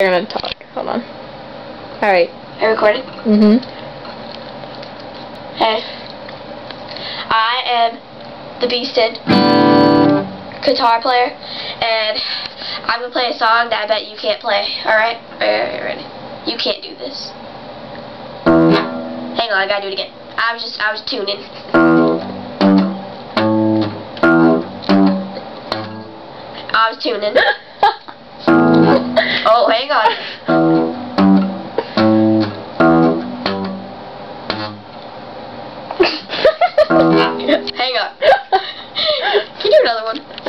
You're gonna talk. Hold on. Alright. I recorded. Mm-hmm. Hey. I am the Beasted guitar player, and I'm gonna play a song that I bet you can't play. Alright? Alright, ready? You can't do this. Hang on, I gotta do it again. I was just, I was tuning. I was tuning. hang on. another one.